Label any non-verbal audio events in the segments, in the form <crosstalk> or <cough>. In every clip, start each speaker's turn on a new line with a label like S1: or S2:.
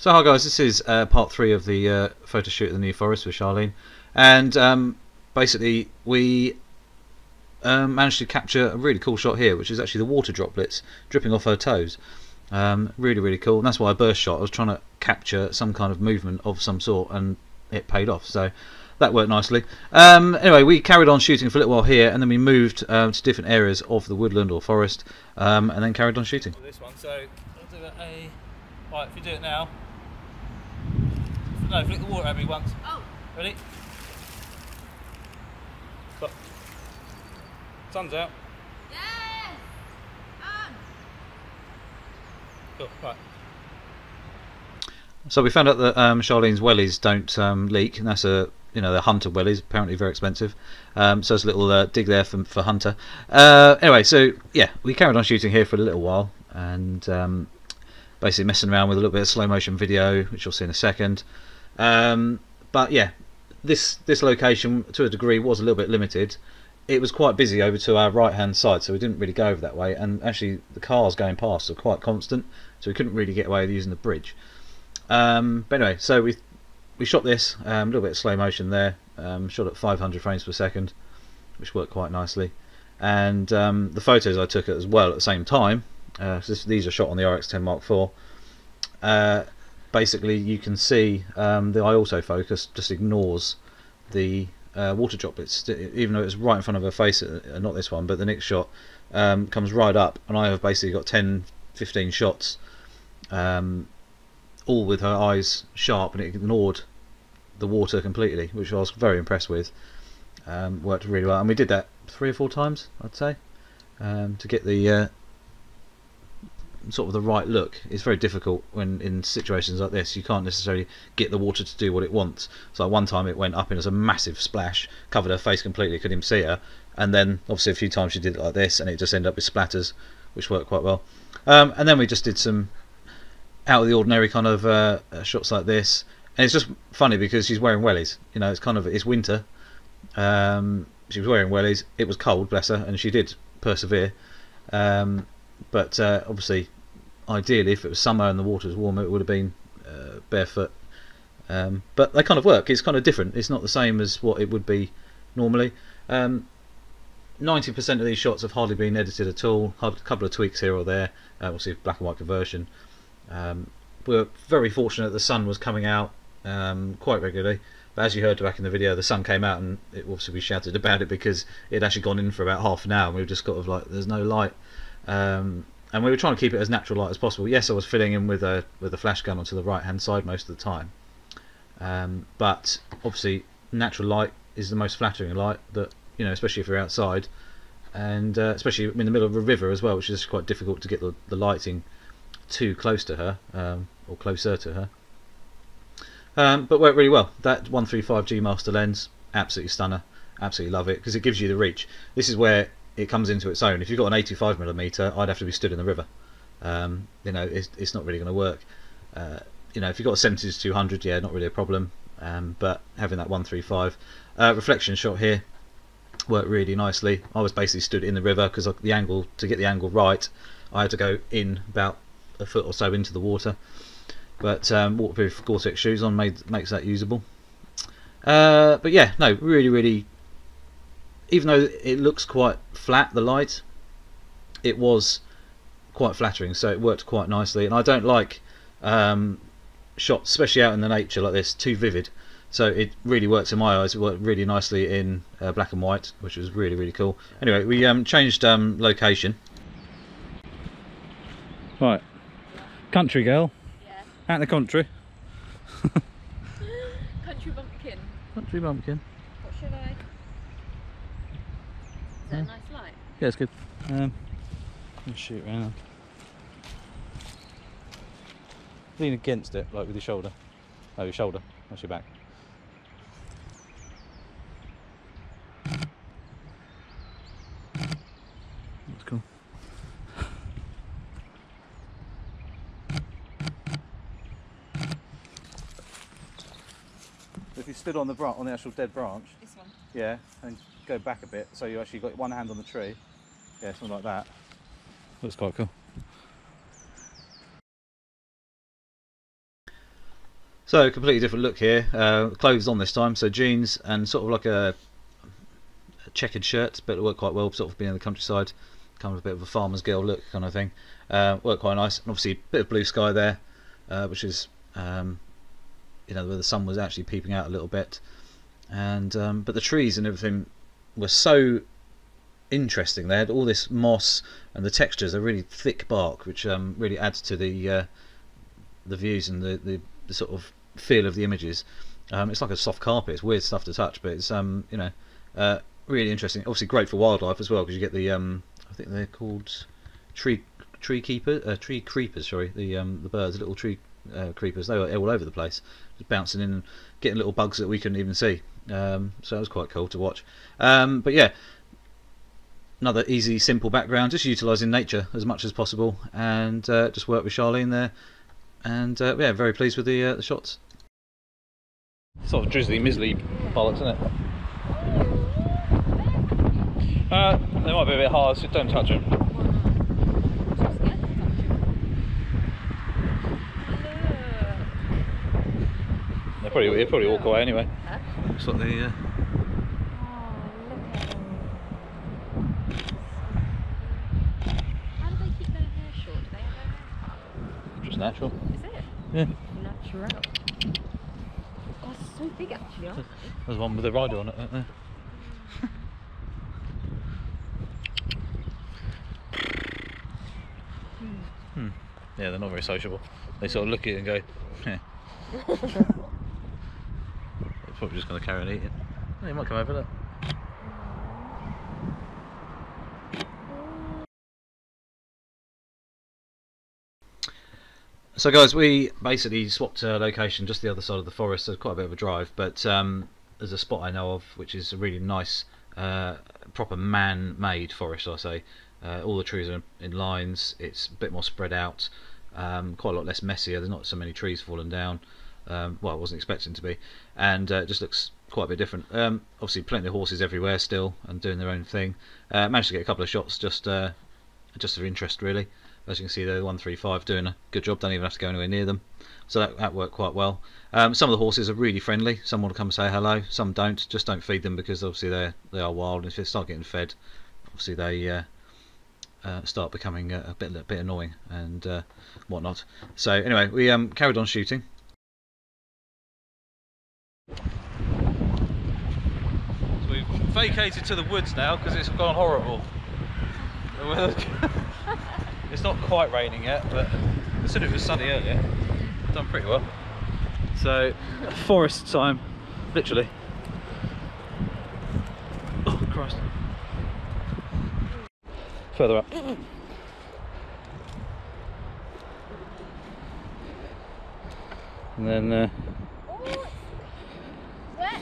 S1: So hi guys, this is uh, part three of the uh, photo shoot of the New Forest with Charlene, and um, basically we um, managed to capture a really cool shot here, which is actually the water droplets dripping off her toes. Um, really, really cool, and that's why I burst shot. I was trying to capture some kind of movement of some sort, and it paid off. So that worked nicely. Um, anyway, we carried on shooting for a little while here, and then we moved um, to different areas of the woodland or forest, um, and then carried on shooting.
S2: This one, so I'll do a. Right, if you do it now. No, flick the water at me once.
S3: Oh.
S2: Ready? Stop. Sun's out.
S3: Yes! On!
S2: Cool, right.
S1: So we found out that um, Charlene's wellies don't um, leak, and that's a you know the hunter wellies, apparently very expensive. Um, so it's a little uh, dig there for, for hunter. Uh, anyway, so yeah, we carried on shooting here for a little while, and um, basically messing around with a little bit of slow motion video, which you'll see in a second. Um, but yeah, this this location to a degree was a little bit limited. It was quite busy over to our right hand side, so we didn't really go over that way. And actually, the cars going past are quite constant, so we couldn't really get away with using the bridge. Um, but anyway, so we we shot this um, a little bit of slow motion there, um, shot at 500 frames per second, which worked quite nicely. And um, the photos I took as well at the same time, uh, this, these are shot on the RX10 Mark IV. Uh, basically, you can see um, the eye autofocus just ignores the uh, water droplets, even though it's right in front of her face. Uh, not this one, but the next shot um, comes right up, and I have basically got 10, 15 shots, um, all with her eyes sharp, and it ignored the water completely, which I was very impressed with. Um, worked really well, and we did that three or four times, I'd say, um, to get the uh, sort of the right look. It's very difficult when in situations like this you can't necessarily get the water to do what it wants. So one time it went up it was a massive splash, covered her face completely, couldn't even see her. And then obviously a few times she did it like this, and it just ended up with splatters, which worked quite well. Um, and then we just did some out of the ordinary kind of uh, uh, shots like this, and it's just funny because she's wearing wellies. You know, it's kind of it's winter. Um, she was wearing wellies. It was cold, bless her, and she did persevere. Um, but uh, obviously, ideally, if it was summer and the water was warmer, it would have been uh, barefoot. Um, but they kind of work. It's kind of different. It's not the same as what it would be normally. 90% um, of these shots have hardly been edited at all. A couple of tweaks here or there. Uh, we'll see black and white conversion. Um, we are very fortunate the sun was coming out um, quite regularly. But as you heard back in the video, the sun came out and it obviously we shouted about it because it had actually gone in for about half an hour and we were just kind of like, there's no light. Um, and we were trying to keep it as natural light as possible. Yes, I was filling in with a with a flash gun onto the right hand side most of the time, um, but obviously natural light is the most flattering light that you know, especially if you're outside, and uh, especially in the middle of a river as well, which is quite difficult to get the, the lighting too close to her um, or closer to her. Um, but worked really well. That 135G master lens, absolutely stunner. Absolutely love it because it gives you the reach. This is where it comes into its own. If you've got an 85 millimeter, I'd have to be stood in the river. Um, you know, it's, it's not really going to work. Uh, you know, if you've got a 70 to 200, yeah, not really a problem. Um, but having that 135 uh, reflection shot here worked really nicely. I was basically stood in the river because the angle to get the angle right, I had to go in about a foot or so into the water. But um, waterproof Gore-Tex shoes on made, makes that usable. Uh, but yeah, no, really, really. Even though it looks quite flat, the light, it was quite flattering, so it worked quite nicely. And I don't like um, shots, especially out in the nature like this, too vivid. So it really works in my eyes. It worked really nicely in uh, black and white, which was really really cool. Anyway, we um, changed um, location. Right, country girl.
S3: Yeah.
S1: Out in the country. <laughs>
S3: Country bumpkin.
S1: Country bumpkin.
S3: What should I? Is that
S1: Yeah.
S3: a nice light?
S1: Yeah, it's good. Um, let's shoot around. Lean against it, like with your shoulder. Oh, your shoulder. That's your back. That's cool. If you stood on the bran- on the actual dead branch,
S3: This one.
S1: yeah, and go back a bit, so you actually got one hand on the tree. Yeah, something like that. Looks quite cool. So completely different look here. Uh, clothes on this time, so jeans and sort of like a, a checkered shirt, but it worked quite well. Sort of being in the countryside, kind of a bit of a farmer's girl look kind of thing. Uh, worked quite nice. And obviously, a bit of blue sky there, uh, which is um, you know where the sun was actually peeping out a little bit. And um, but the trees and everything were so interesting. They had all this moss and the textures are really thick bark, which um, really adds to the uh, the views and the, the, the sort of feel of the images. Um, it's like a soft carpet. It's weird stuff to touch, but it's um, you know uh, really interesting. Obviously, great for wildlife as well because you get the um, I think they're called tree tree keeper uh, tree creepers. Sorry, the um, the birds, little tree uh, creepers. They were all over the place, just bouncing in getting little bugs that we couldn't even see. Um, so that was quite cool to watch. Um, but yeah, another easy, simple background, just utilising nature as much as possible, and uh, just work with Charlene there, and uh, yeah, very pleased with the uh, the shots. Sort of drizzly, mizzly bollocks, isn't it? Uh, they might be a bit hard, so don't touch them. They probably they probably walk away anyway. Looks like the. Uh,
S3: How do they keep their hair short? Do they have their hair?
S1: just natural.
S3: Is it?
S1: Yeah.
S3: Natural. Oh, it's so big actually, aren't they?
S1: There's one with a rider on it, isn't there? hmm. Yeah, they're not very sociable. They sort of look at it and go, yeah. <laughs> Probably just going to carry on eating. Oh, you might come over, look. So guys, we basically swapped uh, location just the other side of the forest, so quite a bit of a drive, but um, there's a spot I know of which is a really nice, uh, proper man-made forest, I say. Uh, all the trees are in lines, it's a bit more spread out, um, quite a lot less messier, there's not so many trees falling down, um, well I wasn't expecting to be, and uh, it just looks quite a bit different. Um, obviously plenty of horses everywhere still, and doing their own thing. Uh, managed to get a couple of shots just uh, just of interest really. As you can see, the 135 doing a good job. Don't even have to go anywhere near them, so that, that worked quite well. Um, some of the horses are really friendly. Some want to come and say hello. Some don't. Just don't feed them because obviously they they are wild. And if they start getting fed, obviously they uh, uh, start becoming a, a bit a bit annoying and uh, whatnot. So anyway, we um, carried on shooting. So we've vacated to the woods now because it's gone horrible. <laughs> It's not quite raining yet, but it said it was sunny earlier. Done pretty well. So, forest time, literally. Oh Christ! Further up. And then, uh,
S3: Oh, it's wet.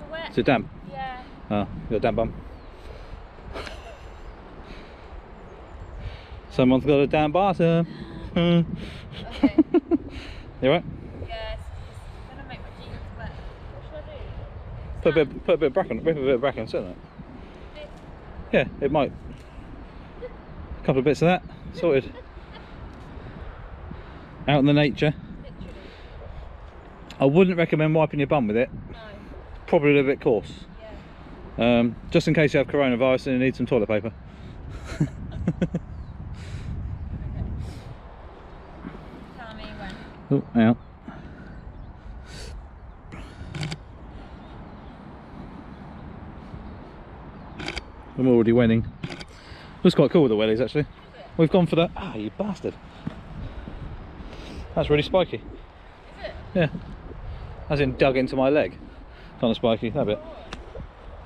S3: It's wet.
S1: is it damp? Oh, you got a damp bum. Someone's got a damp bottom.
S3: Okay.
S1: you right?
S3: yeah, it's, it's gonna make my jeans wet. What should I do?
S1: Put a bit, put a bit of bracken, rip a bit of bracken, sit on it. Yeah, it might. A couple of bits of that, sorted. Out in the nature.
S3: Literally.
S1: I wouldn't recommend wiping your bum with it.
S3: No.
S1: Probably a little bit coarse. Um, just in case you have coronavirus and you need some toilet paper.
S3: Tell me when.
S1: Oh, hang on. I'm already winning. Looks quite cool with the wellies actually. We've gone for that. Ah, you bastard. That's really spiky.
S3: Is it?
S1: Yeah. As in dug into my leg. Kind of spiky, that bit.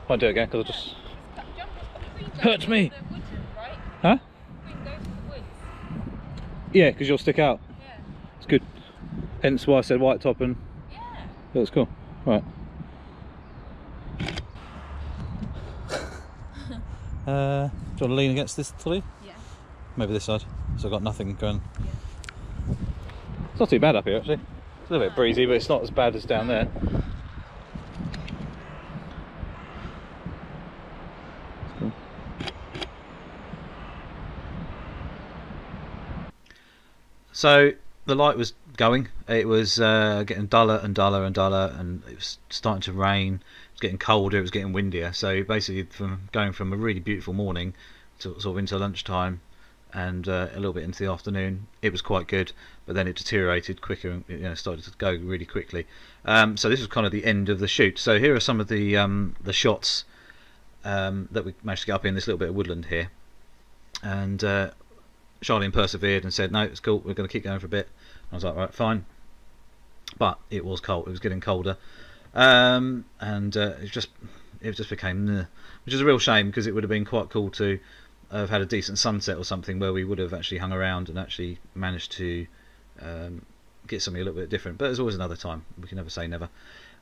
S1: Won't do it again because it just.
S3: That jump is queen
S1: Hurts me.
S3: right?
S1: Huh?
S3: Queen goes to the woods.
S1: Yeah, because you'll stick out.
S3: Yeah.
S1: It's good. Hence why I said white top and
S3: Yeah.
S1: looks cool. Right. <laughs> Uh, do you want to lean against this, tree?
S3: Yeah.
S1: Maybe this side. So I've got nothing going. Yeah. It's not too bad up here actually. It's a little bit breezy, but it's not as bad as down there. So the light was going. It was uh, getting duller and duller and duller, and it was starting to rain. It was getting colder. It was getting windier. So basically, from going from a really beautiful morning to sort of into lunchtime and uh, a little bit into the afternoon, it was quite good. But then it deteriorated quicker and you know started to go really quickly. Um, so this was kind of the end of the shoot. So here are some of the um, the shots um, that we managed to get up in this little bit of woodland here. And uh, Charlene persevered and said, "No, it's cool. We're going to keep going for a bit." I was like, "Right, fine." But it was cold. It was getting colder, um, and uh, it just it just became, "Nah," which is a real shame because it would have been quite cool to have had a decent sunset or something where we would have actually hung around and actually managed to um, get something a little bit different. But there's always another time. We can never say never.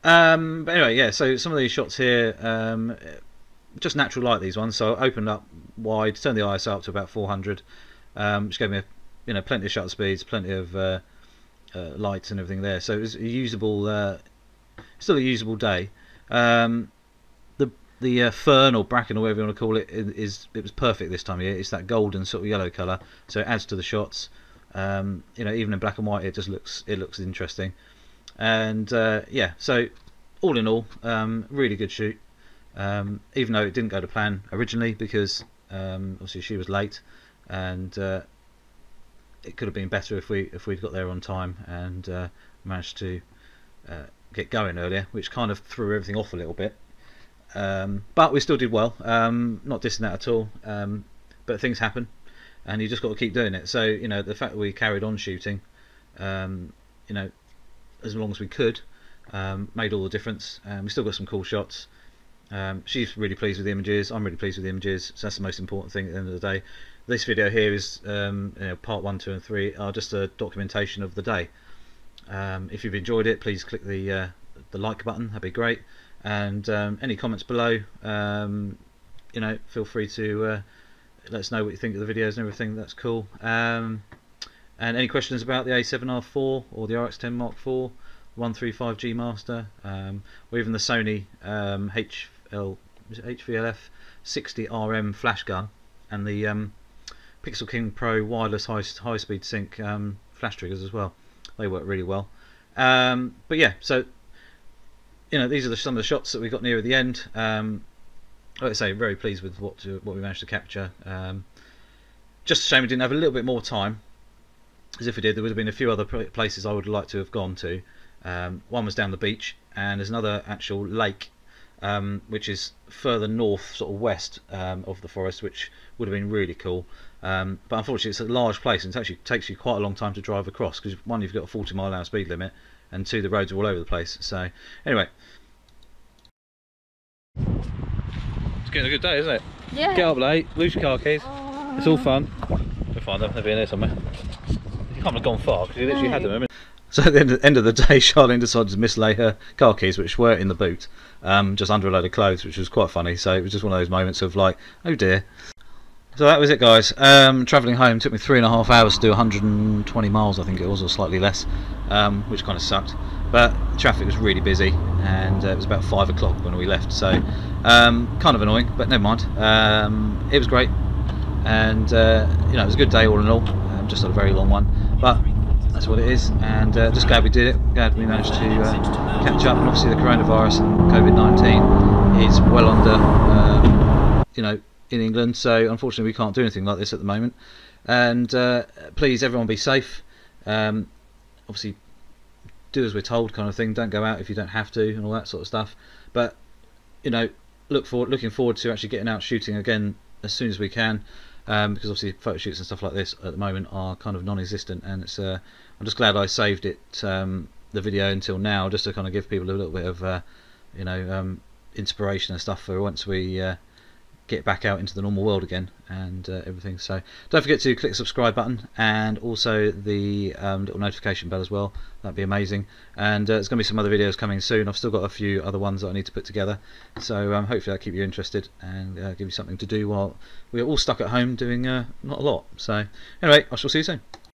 S1: Um, but anyway, yeah. So some of these shots here, um, just natural light. These ones. So I opened up wide, turned the ISO up to about 400, um, which gave me a, you know plenty of shutter speeds, plenty of uh, uh, lights and everything there. So it was a usable, uh, still a usable day. Um, the the uh, fern or bracken or whatever you want to call it is it was perfect this time of year. It's that golden sort of yellow colour, so it adds to the shots. Um, you know, even in black and white, it just looks it looks interesting. And uh, yeah, so all in all, um, really good shoot. Um, even though it didn't go to plan originally because um, obviously she was late, and uh, it could have been better if we if we'd got there on time and uh, managed to uh, get going earlier, which kind of threw everything off a little bit. Um, but we still did well. Um, not dissing that at all. Um, but things happen, and you just got to keep doing it. So you know the fact that we carried on shooting, um, you know, as long as we could, um, made all the difference. Um, we still got some cool shots. She's really pleased with the images. I'm really pleased with the images. So that's the most important thing at the end of the day. This video here is um, you know, part one, two, and three are just a documentation of the day. Um, if you've enjoyed it, please click the uh, the like button. That'd be great. And um, any comments below, um, you know, feel free to uh, let us know what you think of the videos and everything. That's cool. Um, and any questions about the A7R4 or the RX10 Mark IV, 135G Master, um, or even the Sony HL, HVLF 60RM flash gun and the Pixel King Pro wireless high high speed sync um, flash triggers as well. They work really well. Um, but yeah, so you know these are the, some of the shots that we got near at the end. Um, like I say, very pleased with what to, what we managed to capture. Um, just a shame we didn't have a little bit more time. As if we did, there would have been a few other places I would like to have gone to. Um, one was down the beach, and there's another actual lake, um, which is further north, sort of west um, of the forest, which would have been really cool. Um, but unfortunately, it's a large place, and it actually takes you quite a long time to drive across because one, you've got a 40 mile an hour speed limit, and two, the roads are all over the place. So, anyway, it's getting a good day, isn't it?
S3: Yeah.
S1: Get up late, lose your car keys.
S3: Oh.
S1: It's all fun. We'll find them. They'll be in there somewhere. You can't have gone far because you literally had them. <laughs> So at the end of, the day, <laughs> Charlene decided to mislay her car keys, which were in the boot, um, just under a load of clothes, which was quite funny. So it was just one of those moments of like, oh dear. So that was it, guys. Um, travelling home took me three and a half hours to do 120 miles, I think it was, or slightly less, um, which kind of sucked. But traffic was really busy, and uh, it was about five o'clock when we left. So um, kind of annoying, but never mind. Um, it was great, and uh, you know it was a good day all in all. Um, just a very long one, but that's what it is. And uh, just glad we did it. Glad we managed to uh, catch up. And obviously the coronavirus and COVID-19 is well under, um, you know, in England. So unfortunately we can't do anything like this at the moment. And uh, please, everyone, be safe. Um, obviously, do as we're told, kind of thing. Don't go out if you don't have to, and all that sort of stuff. But you know, look forward, looking forward to actually getting out shooting again as soon as we can. Um, because obviously photo shoots and stuff like this at the moment are kind of non-existent, and it's. Uh, I'm just glad I saved it, um, the video until now, just to kind of give people a little bit of, uh, you know, um, inspiration and stuff for once we uh, get back out into the normal world again and uh, everything. So don't forget to click the subscribe button and also the um, little notification bell as well. That'd be amazing. And uh, there's going to be some other videos coming soon. I've still got a few other ones that I need to put together. So um, hopefully that'll keep you interested and uh, give you something to do while we're all stuck at home doing uh, not a lot. So anyway, I shall see you soon.